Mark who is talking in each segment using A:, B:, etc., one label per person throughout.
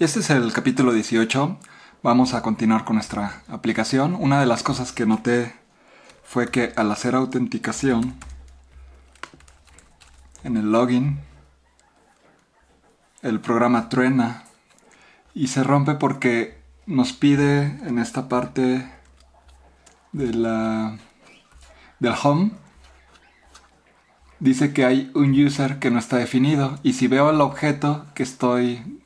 A: Este es el capítulo 18. Vamos a continuar con nuestra aplicación. Una de las cosas que noté fue que al hacer autenticación en el login, el programa truena y se rompe porque nos pide en esta parte de la, del home dice que hay un user que no está definido y si veo el objeto que estoy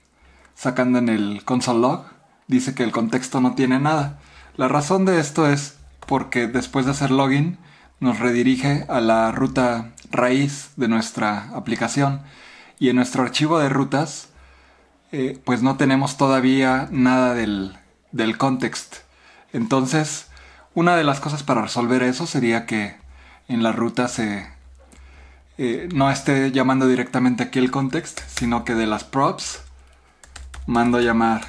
A: sacando en el console log, dice que el contexto no tiene nada. La razón de esto es porque después de hacer login nos redirige a la ruta raíz de nuestra aplicación y en nuestro archivo de rutas eh, pues no tenemos todavía nada del, del context. Entonces, una de las cosas para resolver eso sería que en la ruta se eh, no esté llamando directamente aquí el context, sino que de las props mando a llamar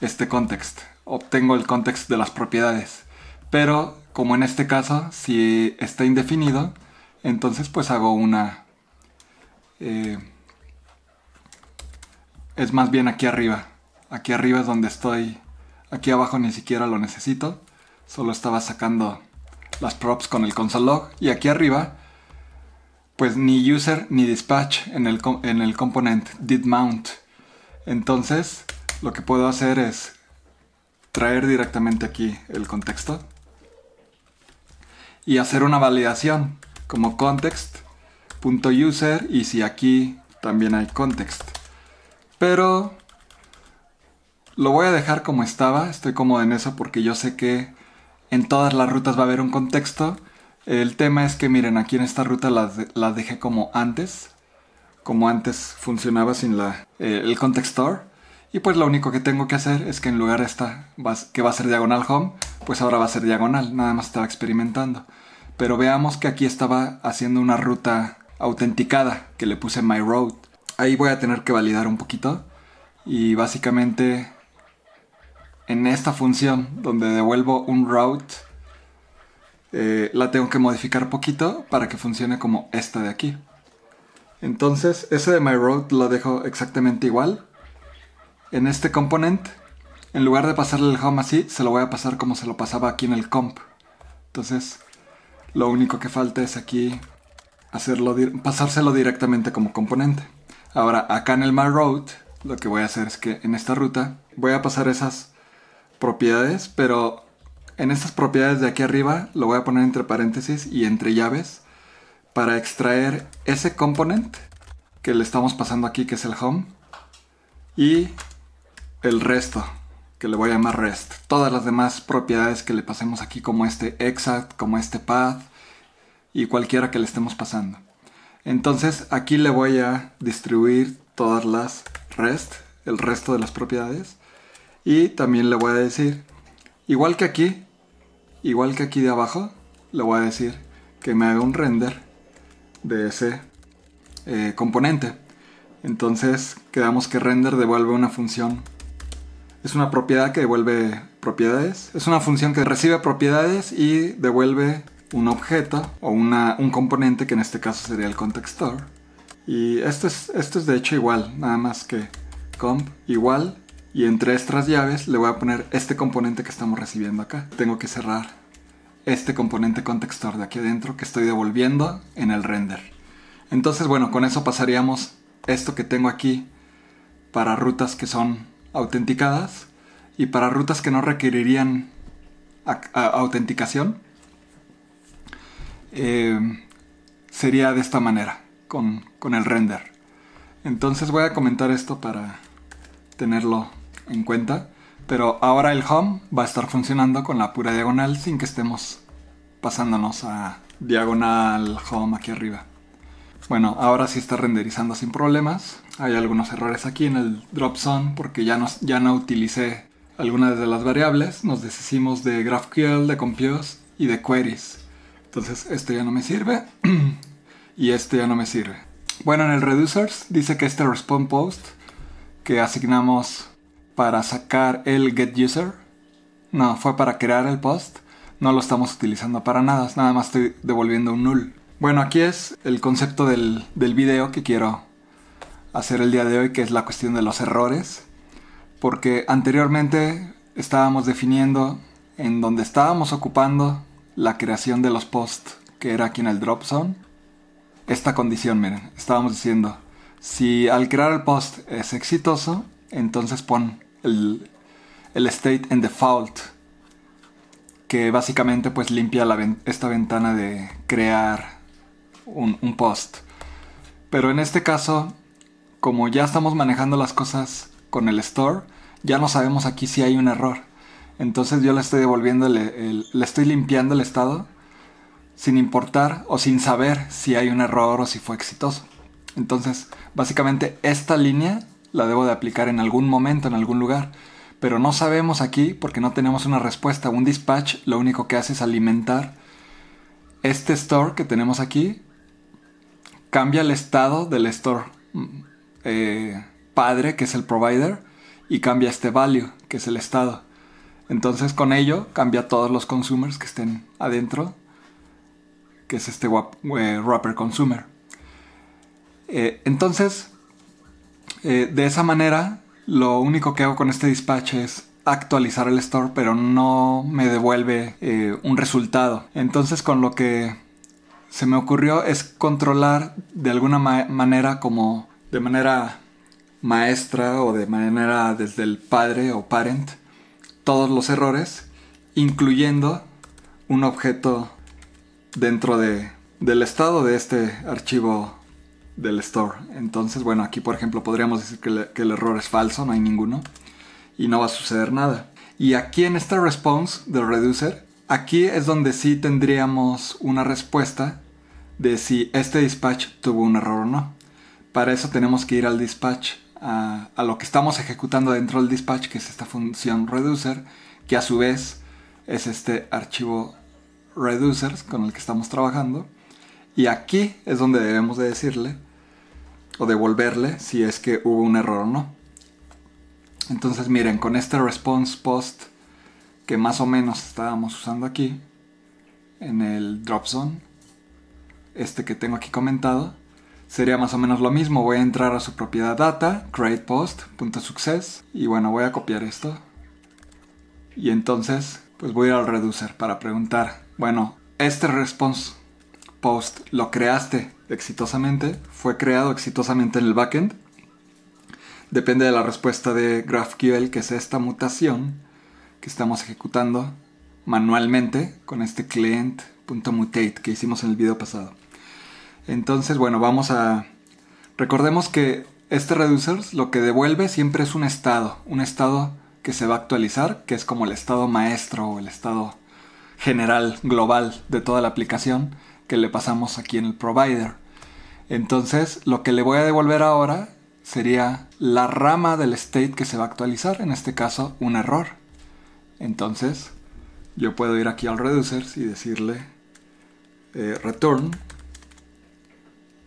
A: este context. Obtengo el context de las propiedades. Pero como en este caso, si está indefinido, entonces pues hago una... Eh, es más bien aquí arriba. Aquí arriba es donde estoy. Aquí abajo ni siquiera lo necesito. Solo estaba sacando las props con el console log. Y aquí arriba, pues ni user ni dispatch en el, en el component did mount. Entonces, lo que puedo hacer es traer directamente aquí el contexto y hacer una validación como context.user y si aquí también hay context. Pero lo voy a dejar como estaba, estoy cómodo en eso porque yo sé que en todas las rutas va a haber un contexto. El tema es que miren, aquí en esta ruta las, dejé como antes, como antes funcionaba sin la, eh, el contextor. Y pues lo único que tengo que hacer es que en lugar de esta, que va a ser diagonal home, pues ahora va a ser diagonal, nada más estaba experimentando. Pero veamos que aquí estaba haciendo una ruta autenticada que le puse my road. Ahí voy a tener que validar un poquito y básicamente en esta función donde devuelvo un route eh, la tengo que modificar poquito para que funcione como esta de aquí. Entonces ese de my route lo dejo exactamente igual en este component, en lugar de pasarle el home así, se lo voy a pasar como se lo pasaba aquí en el comp. Entonces, lo único que falta es aquí hacerlo, pasárselo directamente como componente. Ahora, acá en el my route, lo que voy a hacer es que en esta ruta voy a pasar esas propiedades, pero en estas propiedades de aquí arriba lo voy a poner entre paréntesis y entre llaves para extraer ese component que le estamos pasando aquí, que es el home, y el resto, que le voy a llamar rest. Todas las demás propiedades que le pasemos aquí, como este exact, como este path y cualquiera que le estemos pasando. Entonces aquí le voy a distribuir todas las rest, el resto de las propiedades. Y también le voy a decir, igual que aquí, igual que aquí de abajo, le voy a decir que me haga un render de ese eh, componente. Entonces quedamos que render devuelve una función es una propiedad que devuelve propiedades. Es una función que recibe propiedades y devuelve un objeto o un componente que en este caso sería el contextor. Y esto es, esto es de hecho igual, nada más que comp igual y entre estas llaves le voy a poner este componente que estamos recibiendo acá. Tengo que cerrar este componente contextor de aquí adentro que estoy devolviendo en el render. Entonces bueno, con eso pasaríamos esto que tengo aquí para rutas que son autenticadas y para rutas que no requerirían autenticación eh, sería de esta manera con, con el render entonces voy a comentar esto para tenerlo en cuenta pero ahora el home va a estar funcionando con la pura diagonal sin que estemos pasándonos a diagonal home aquí arriba bueno, ahora sí está renderizando sin problemas. Hay algunos errores aquí en el drop zone porque ya no, ya no utilicé algunas de las variables. Nos deshicimos de GraphQL, de Compose y de Queries. Entonces este ya no me sirve y este ya no me sirve. Bueno, en el reducers dice que este response post que asignamos para sacar el getUser, no, fue para crear el post, no lo estamos utilizando para nada, nada más estoy devolviendo un null. Bueno, aquí es el concepto del, del video que quiero hacer el día de hoy, que es la cuestión de los errores. porque anteriormente estábamos definiendo en donde estábamos ocupando la creación de los posts, que era aquí en el drop zone, esta condición, miren, estábamos diciendo, si al crear el post es exitoso, entonces pon el, state en default, que básicamente pues limpia esta ventana de crear un, post. Pero en este caso, como ya estamos manejando las cosas con el store, ya no sabemos aquí si hay un error. Entonces yo le estoy devolviendo, le estoy limpiando el estado sin importar o sin saber si hay un error o si fue exitoso. Entonces, básicamente esta línea la debo de aplicar en algún momento, en algún lugar. Pero no sabemos aquí porque no tenemos una respuesta. Un dispatch lo único que hace es alimentar este store que tenemos aquí. Cambia el estado del store eh, padre, que es el provider, y cambia este value, que es el estado. Entonces con ello cambia todos los consumers que estén adentro, que es este eh, wrapper consumer. Eh, entonces, de esa manera, lo único que hago con este dispatch es actualizar el store, pero no me devuelve un resultado. Entonces, con lo que se me ocurrió es controlar de alguna manera como de manera maestra o de manera desde el padre o parent todos los errores, incluyendo un objeto dentro de, del estado de este archivo del store. Entonces, bueno, aquí por ejemplo podríamos decir que, el error es falso, no hay ninguno, y no va a suceder nada. Y aquí en esta response del reducer, aquí es donde sí tendríamos una respuesta de si este dispatch tuvo un error o no. Para eso tenemos que ir al dispatch a, lo que estamos ejecutando dentro del dispatch, que es esta función reducer, que a su vez es este archivo reducers con el que estamos trabajando. Y aquí es donde debemos de decirle o devolverle si es que hubo un error o no. Entonces miren, con este response post que más o menos estábamos usando aquí en el drop zone, este que tengo aquí comentado, sería más o menos lo mismo. Voy a entrar a su propiedad data, create post, success, y bueno, voy a copiar esto. Y entonces, pues voy a ir al reducer para preguntar, bueno, este response post lo creaste exitosamente, fue creado exitosamente en el backend. Depende de la respuesta de GraphQL, que es esta mutación que estamos ejecutando manualmente con este client.mutate que hicimos en el video pasado. Entonces, bueno, vamos a... Recordemos que este reducer lo que devuelve siempre es un estado, un estado que se va a actualizar, que es como el estado maestro o el estado general, global de toda la aplicación que le pasamos aquí en el provider. Entonces, lo que le voy a devolver ahora sería la rama del state que se va a actualizar, en este caso un error. Entonces, yo puedo ir aquí al reducer y decirle eh, return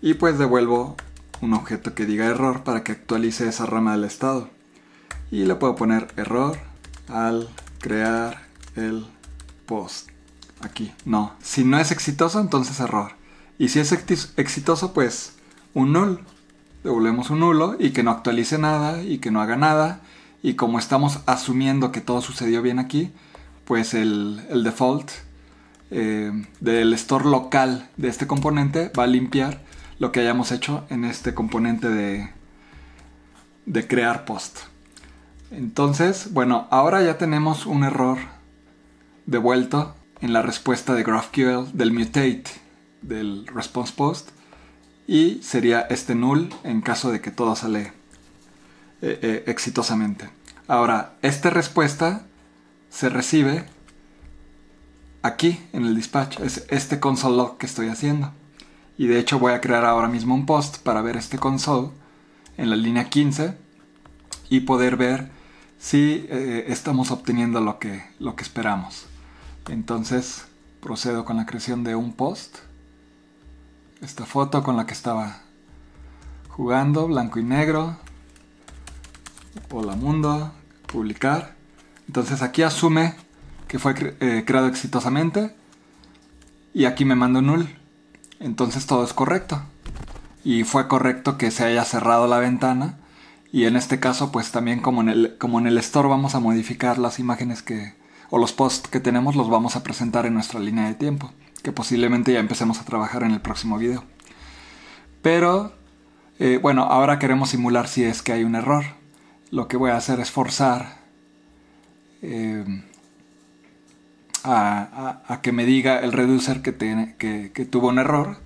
A: y pues devuelvo un objeto que diga error para que actualice esa rama del estado. Y le puedo poner error al crear el post. Aquí, no. Si no es exitoso, entonces error. Y si es exitoso, pues un null. Devolvemos un nulo y que no actualice nada y que no haga nada. Y como estamos asumiendo que todo sucedió bien aquí, pues el, default eh, del store local de este componente va a limpiar lo que hayamos hecho en este componente de, de crear post. Entonces, bueno, ahora ya tenemos un error devuelto en la respuesta de GraphQL del mutate del response post y sería este null en caso de que todo sale eh, eh, exitosamente. Ahora, esta respuesta se recibe aquí en el dispatch, es este console log que estoy haciendo. Y de hecho voy a crear ahora mismo un post para ver este console en la línea 15 y poder ver si eh, estamos obteniendo lo que, lo que esperamos. Entonces procedo con la creación de un post. Esta foto con la que estaba jugando, blanco y negro. Hola mundo, publicar. Entonces aquí asume que fue eh, creado exitosamente y aquí me mando null entonces todo es correcto. Y fue correcto que se haya cerrado la ventana Y en este caso, pues también como en el, como en el store vamos a modificar las imágenes que, o los posts que tenemos, los vamos a presentar en nuestra línea de tiempo, que posiblemente ya empecemos a trabajar en el próximo video. Pero, eh, bueno, ahora queremos simular si es que hay un error. Lo que voy a hacer es forzar eh, a, que me diga el reducer que, que tuvo un error.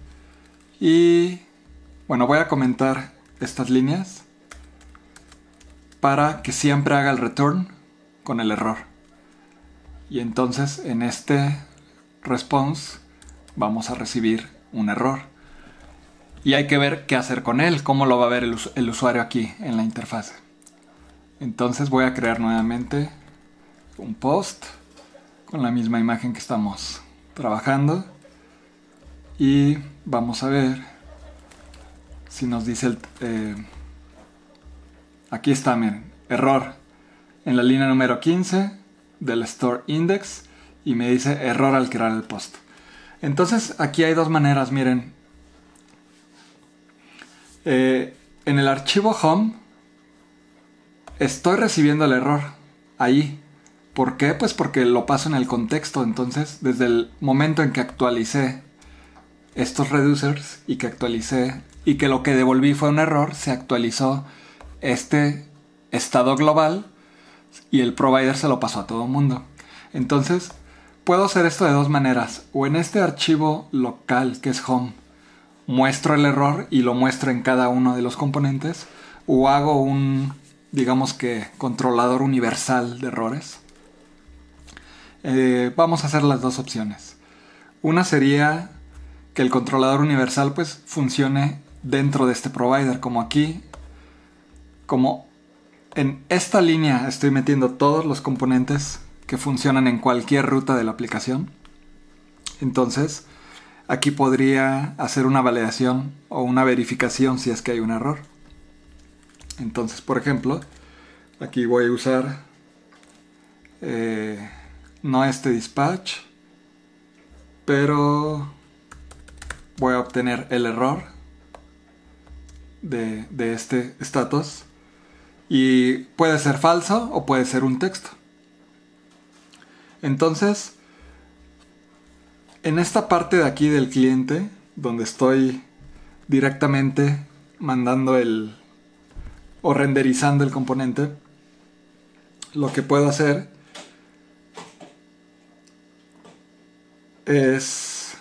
A: Y, bueno, voy a comentar estas líneas para que siempre haga el return con el error. Y entonces en este response vamos a recibir un error. Y hay que ver qué hacer con él, cómo lo va a ver el, el usuario aquí en la interfase. Entonces voy a crear nuevamente un post con la misma imagen que estamos trabajando. Y vamos a ver si nos dice el... Eh, Aquí está, miren, error en la línea número 15 del store index y me dice error al crear el post. Entonces aquí hay dos maneras, miren. Eh, en el archivo home estoy recibiendo el error ahí. ¿Por qué? Pues porque lo paso en el contexto. Entonces, desde el momento en que actualicé estos reducers y que actualicé y que lo que devolví fue un error, se actualizó este estado global y el provider se lo pasó a todo el mundo. Entonces, puedo hacer esto de dos maneras. O en este archivo local que es home, muestro el error y lo muestro en cada uno de los componentes. O hago un, digamos que, controlador universal de errores. Eh, vamos a hacer las dos opciones. Una sería que el controlador universal pues funcione dentro de este provider, como aquí como en esta línea estoy metiendo todos los componentes que funcionan en cualquier ruta de la aplicación, entonces aquí podría hacer una validación o una verificación si es que hay un error. Entonces, por ejemplo, aquí voy a usar eh, no este dispatch, pero voy a obtener el error de, de este status y puede ser falso o puede ser un texto. Entonces, en esta parte de aquí del cliente, donde estoy directamente mandando el o renderizando el componente, lo que puedo hacer es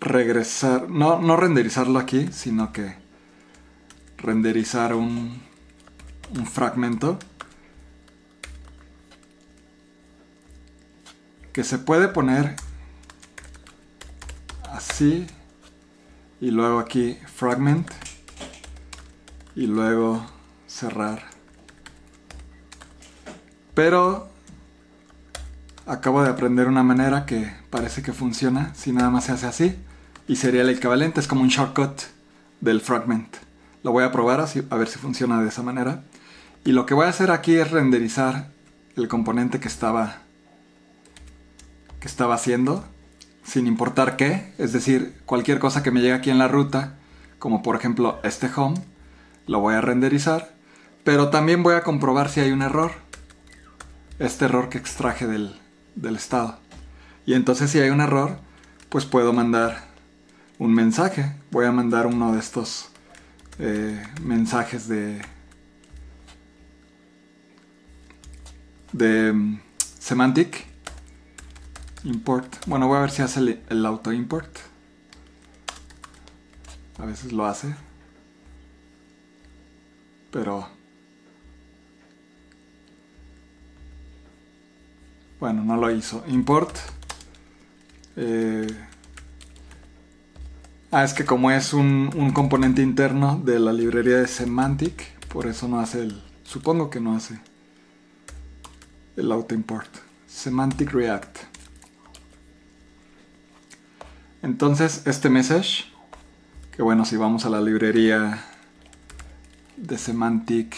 A: regresar, no, no renderizarlo aquí, sino que renderizar un, un fragmento que se puede poner así y luego aquí fragment y luego cerrar. Pero acabo de aprender una manera que parece que funciona si nada más se hace así y sería el equivalente es como un shortcut del fragment. Lo voy a probar a ver si funciona de esa manera y lo que voy a hacer aquí es renderizar el componente que estaba, que estaba haciendo, sin importar qué, es decir, cualquier cosa que me llegue aquí en la ruta, como por ejemplo este home, lo voy a renderizar, pero también voy a comprobar si hay un error, este error que extraje del, del estado. Y entonces si hay un error, pues puedo mandar un mensaje, voy a mandar uno de estos eh, mensajes de de mm, semantic import. Bueno, voy a ver si hace el, auto import. A veces lo hace. Pero bueno, no lo hizo. Import. Eh, ah, es que como es un, un componente interno de la librería de semantic, por eso no hace el. Supongo que no hace el auto import. Semantic React. Entonces, este message, que bueno, si vamos a la librería de Semantic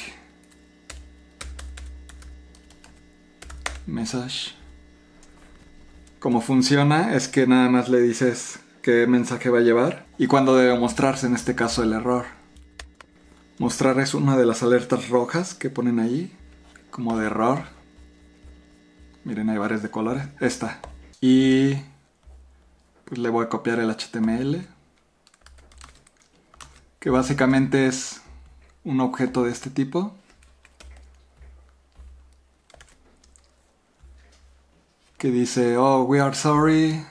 A: Message, como funciona es que nada más le dices qué mensaje va a llevar y cuándo debe mostrarse, en este caso, el error. mostrarles una de las alertas rojas que ponen ahí, como de error. Miren, hay varias de colores. Esta. Y pues le voy a copiar el HTML. Que básicamente es un objeto de este tipo. Que dice, oh, we are sorry.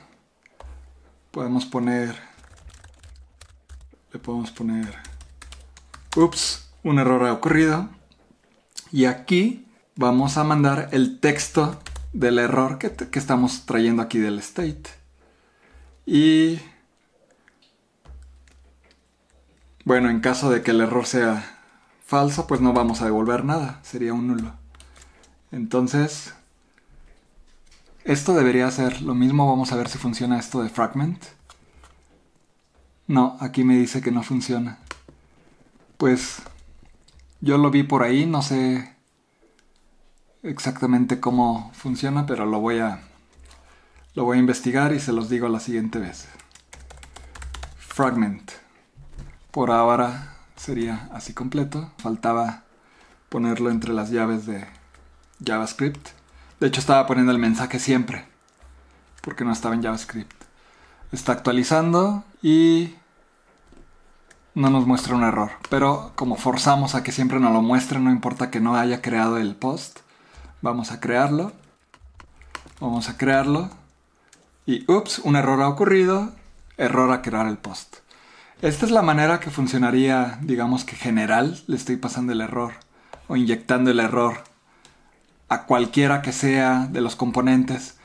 A: Podemos poner... Le podemos poner... Ups, un error ha ocurrido. Y aquí vamos a mandar el texto del error que, estamos trayendo aquí del state. Y bueno, en caso de que el error sea falso, pues no vamos a devolver nada, sería un nulo. Entonces, esto debería ser lo mismo, vamos a ver si funciona esto de fragment. No, aquí me dice que no funciona. Pues yo lo vi por ahí, no sé exactamente cómo funciona, pero lo voy a lo voy a investigar y se los digo la siguiente vez. Fragment. Por ahora sería así completo. Faltaba ponerlo entre las llaves de JavaScript. De hecho estaba poniendo el mensaje siempre, porque no estaba en JavaScript. Está actualizando y no nos muestra un error. Pero como forzamos a que siempre nos lo muestre, no importa que no haya creado el post, Vamos a crearlo. Vamos a crearlo. Y ups, un error ha ocurrido. Error a crear el post. Esta es la manera que funcionaría, digamos que general, le estoy pasando el error o inyectando el error a cualquiera que sea de los componentes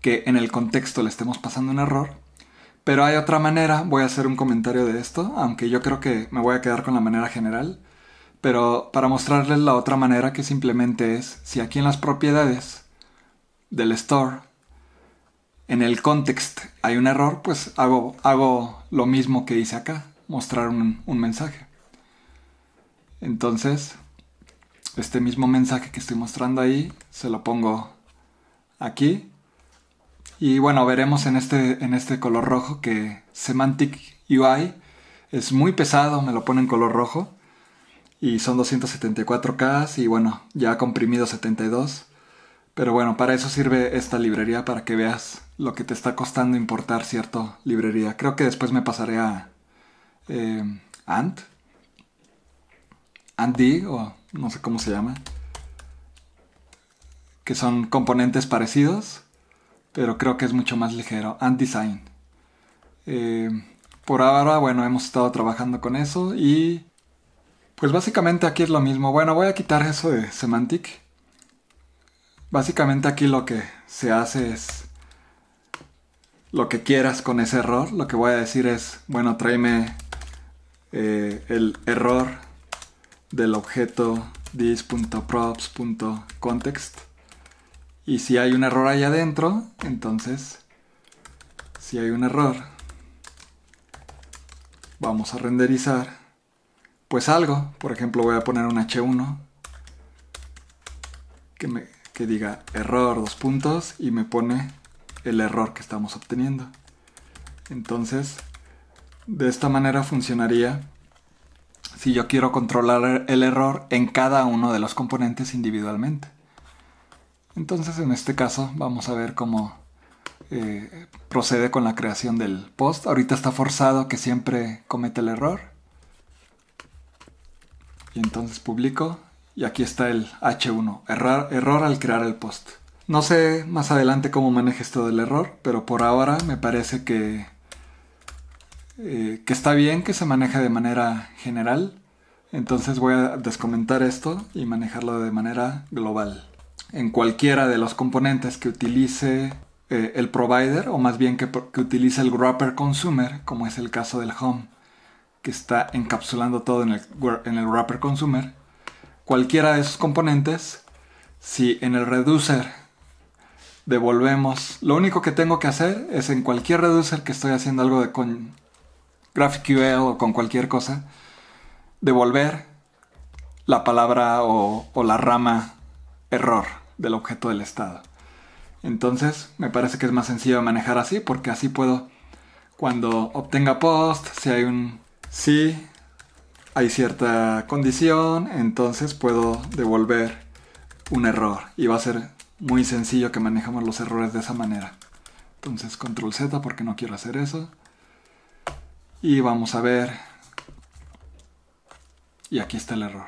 A: que en el contexto le estemos pasando un error. Pero hay otra manera, voy a hacer un comentario de esto, aunque yo creo que me voy a quedar con la manera general. Pero para mostrarles la otra manera que simplemente es, si aquí en las propiedades del store, en el context hay un error, pues hago, hago lo mismo que hice acá, mostrar un, un mensaje. Entonces, este mismo mensaje que estoy mostrando ahí, se lo pongo aquí. Y bueno, veremos en este, en este color rojo que Semantic UI es muy pesado, me lo pone en color rojo y son 274K y bueno, ya comprimido 72. Pero bueno, para eso sirve esta librería, para que veas lo que te está costando importar cierta librería. Creo que después me pasaré a eh, Ant. AntD, o no sé cómo se llama. Que son componentes parecidos, pero creo que es mucho más ligero. Ant Design. Eh, por ahora, bueno, hemos estado trabajando con eso y pues básicamente aquí es lo mismo. Bueno, voy a quitar eso de semantic. Básicamente aquí lo que se hace es lo que quieras con ese error. Lo que voy a decir es, bueno, tráeme eh, el error del objeto this.props.context. Y si hay un error ahí adentro, entonces, si hay un error, vamos a renderizar pues algo. Por ejemplo, voy a poner un H1 que, me, que diga error dos puntos y me pone el error que estamos obteniendo. Entonces, de esta manera funcionaría si yo quiero controlar el error en cada uno de los componentes individualmente. Entonces, en este caso, vamos a ver cómo eh, procede con la creación del post. Ahorita está forzado que siempre comete el error. Y entonces publico y aquí está el H1, error, error al crear el post. No sé más adelante cómo maneje esto del error, pero por ahora me parece que, eh, que está bien que se maneje de manera general. Entonces voy a descomentar esto y manejarlo de manera global. En cualquiera de los componentes que utilice eh, el provider, o más bien que, que utilice el wrapper consumer, como es el caso del home que está encapsulando todo en el, en el wrapper consumer, cualquiera de esos componentes, si en el reducer devolvemos, lo único que tengo que hacer es en cualquier reducer que estoy haciendo algo de con GraphQL o con cualquier cosa, devolver la palabra o, o la rama error del objeto del estado. Entonces, me parece que es más sencillo manejar así porque así puedo, cuando obtenga post, si hay un si hay cierta condición, entonces puedo devolver un error y va a ser muy sencillo que manejemos los errores de esa manera. Entonces control Z porque no quiero hacer eso. Y vamos a ver. Y aquí está el error.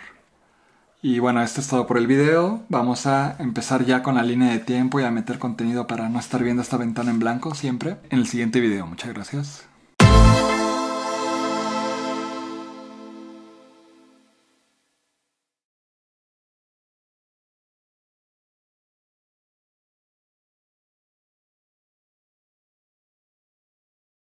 A: Y bueno, esto es todo por el video. Vamos a empezar ya con la línea de tiempo y a meter contenido para no estar viendo esta ventana en blanco siempre en el siguiente video. Muchas gracias.